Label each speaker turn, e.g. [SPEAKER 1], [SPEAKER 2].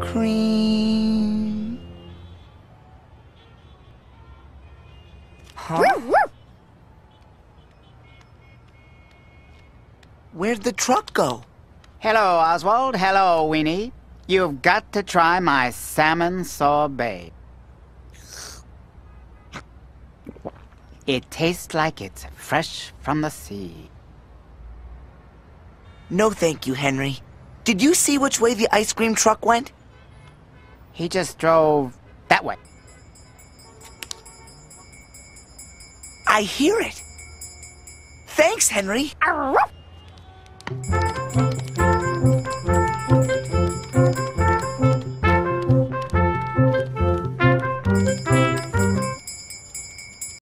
[SPEAKER 1] cream. Huh? Where'd the truck go?
[SPEAKER 2] Hello, Oswald. Hello, Weenie. You've got to try my salmon sorbet. It tastes like it's fresh from the sea.
[SPEAKER 1] No, thank you, Henry. Did you see which way the ice cream truck went?
[SPEAKER 2] He just drove that way.
[SPEAKER 1] I hear it. Thanks, Henry.